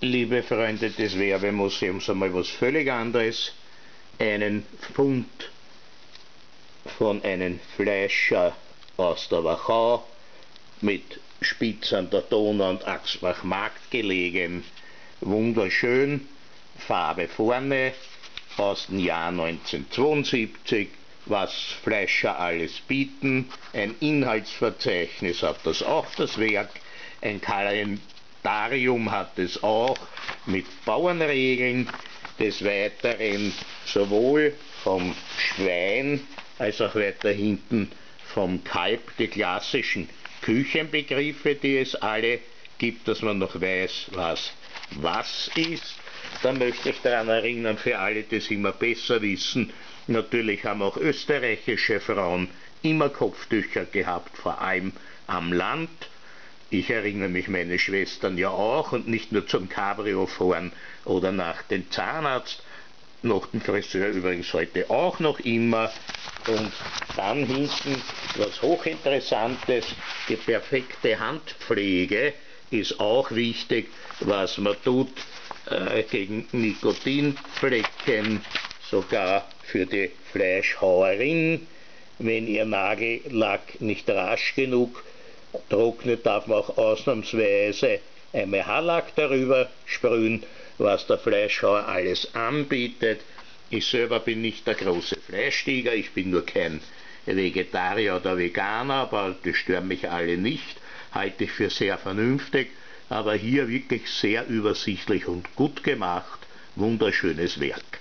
liebe Freunde des Werbemuseums, einmal was völlig anderes. Einen Fund von einem Fleischer aus der Wachau mit Spitz an der Donau und Axbach Markt gelegen. Wunderschön, Farbe vorne aus dem Jahr 1972, was Fleischer alles bieten. Ein Inhaltsverzeichnis hat das auch, das Werk. Ein Kalendarium hat es auch mit Bauernregeln. Des Weiteren sowohl vom Schwein als auch weiter hinten vom Kalb die klassischen Küchenbegriffe, die es alle gibt, dass man noch weiß, was was ist. Da möchte ich daran erinnern, für alle, die es immer besser wissen, natürlich haben auch österreichische Frauen immer Kopftücher gehabt, vor allem am Land. Ich erinnere mich meine Schwestern ja auch und nicht nur zum Cabrio fahren oder nach dem Zahnarzt, noch den Friseur übrigens heute auch noch immer. Und dann hinten was hochinteressantes, die perfekte Handpflege ist auch wichtig, was man tut äh, gegen Nikotinflecken, sogar für die Fleischhauerin. Wenn ihr Nagellack nicht rasch genug trocknet, darf man auch ausnahmsweise einmal Haarlack darüber sprühen, was der Fleischhauer alles anbietet. Ich selber bin nicht der große Fleischtiger, ich bin nur kein Vegetarier oder Veganer, aber das stören mich alle nicht, halte ich für sehr vernünftig, aber hier wirklich sehr übersichtlich und gut gemacht, wunderschönes Werk.